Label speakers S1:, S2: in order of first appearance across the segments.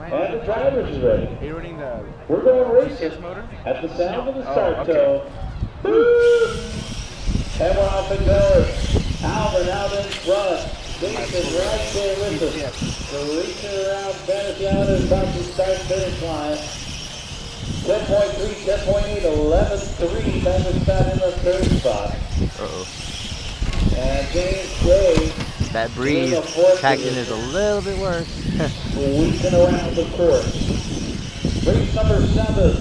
S1: And the drivers are ready.
S2: Are you running the
S1: We're going racing
S2: CS motor?
S1: at the sound of the
S2: Oh,
S1: start
S2: okay.
S1: tone. Woo! And we're off and going. Albert out in front. Jason right there with us. So racing around Fantasy Island about to start finish line. 10.3, 10.8, 11.3. That was that in the third spot.
S3: Uh-oh.
S1: And James Gray
S3: That breeze traction is a little bit worse.
S1: weaving around the course. Race number seven,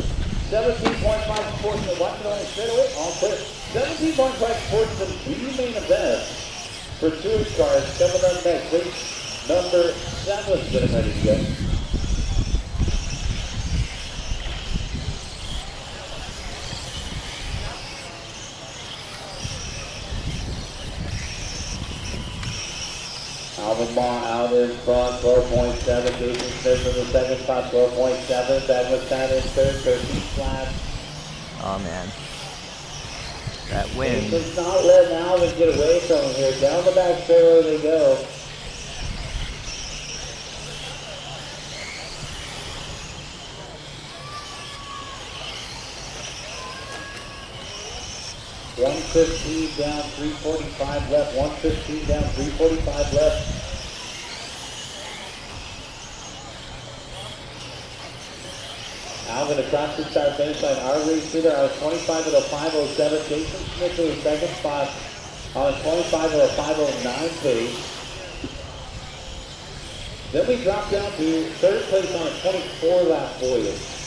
S1: 17.5 sportsman. Watch it on straightaway, all clear. 17.5 sportsman, the main event for two cars coming up next. Race number seven getting ready to go. Alvin out in front, 12.7. Jason Smith in the second spot, 12.7. Ben was down in third, 13 flat.
S3: Oh man. That wind.
S1: Jason's not letting Alvin get away from him here. Down the back fairway they go. One fifteen down, three forty-five left. One fifteen down, three forty-five left. Alvin across the start finish line. Our race leader on a 25 at a 507. Jason Smith in second spot on a 25 at a 509 pace. Then we drop down to third place on a 24 lap voyage.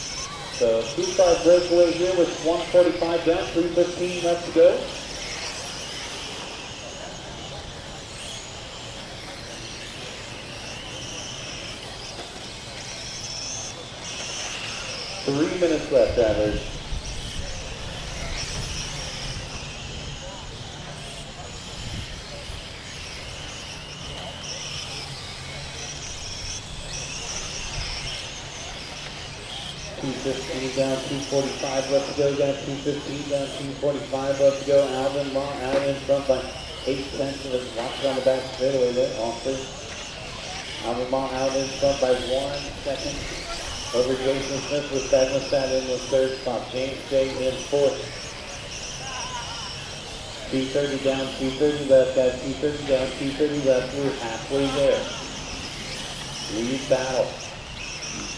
S1: So two-five breakaway here with 145 down, 315 left to go. Three minutes left, average. 215, down 245 left to go, down 215, down 245 left to go. Alvin Ma, Alvin in front by eight tenths of a watch on the back straightaway there, Austin. Alvin Ma, Alvin in front by one second. Over Jason Smith with Sagnastat in the third spot. James J in fourth. 230 down, 230 left, guys, 230 down, 230 left, we're halfway there. Lead battle.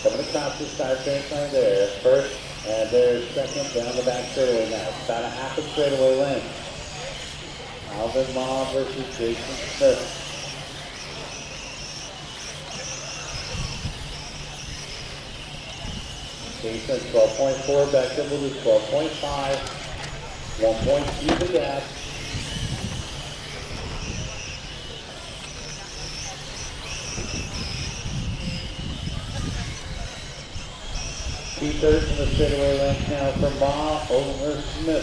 S1: Coming across the start finish line there. First, and there's second down the back straightaway now. About a half a straightaway length. Alvin Ma versus Jason Smith. Jason 12.4, Beckham will do 12.5. 1.2 the gap. Two thirds in the straightaway length now for Ma over Smith.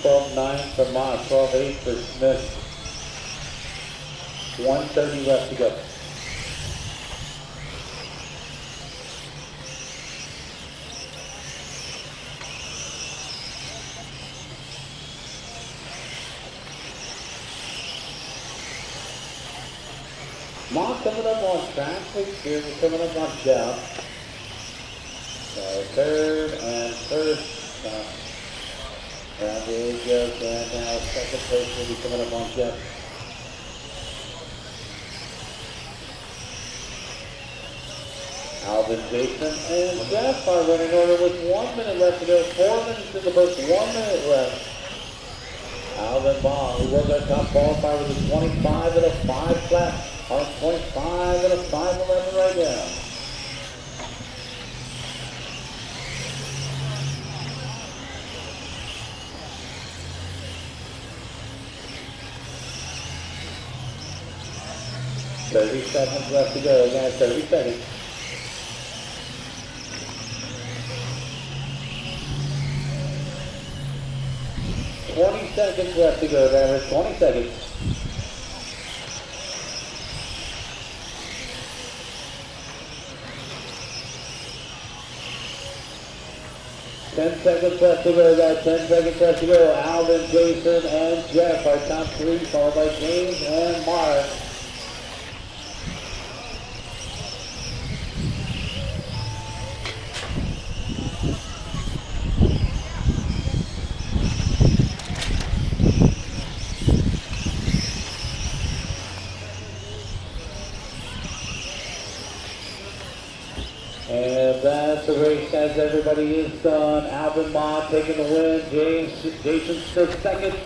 S1: Twelve nine for Ma, twelve eight for Smith. One thirty left to go. Ma coming up on track, here we're coming up on Jeff. So third and first, and there he goes, and now second place will be coming up on Jeff. Alvin, Jason, and Jeff are running order with one minute left to go. Four minutes in the books, one minute left. Alvin Ball, who was our top qualifier with a 25 and a 5 flat, on a 25 and a 511 right now. Thirty seconds left to go. Again, thirty seconds. Twenty seconds left to go, drivers. Twenty seconds. Ten seconds left to go, guys. Ten seconds left to go. Alvin, Jason, and Jeff are top three, followed by James and Mark. And that's the race, as Everybody is done. Alvin Ma taking the win. James, Jason still second.